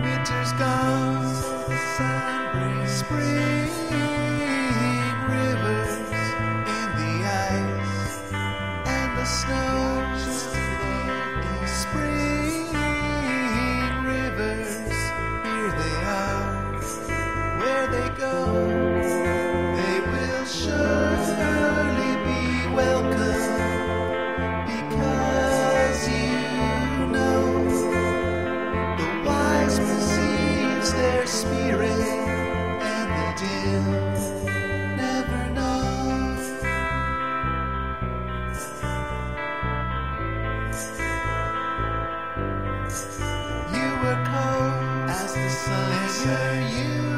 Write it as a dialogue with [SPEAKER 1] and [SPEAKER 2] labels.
[SPEAKER 1] Winter's gone, the sun brings spring. and the never. You were cold as the sun, you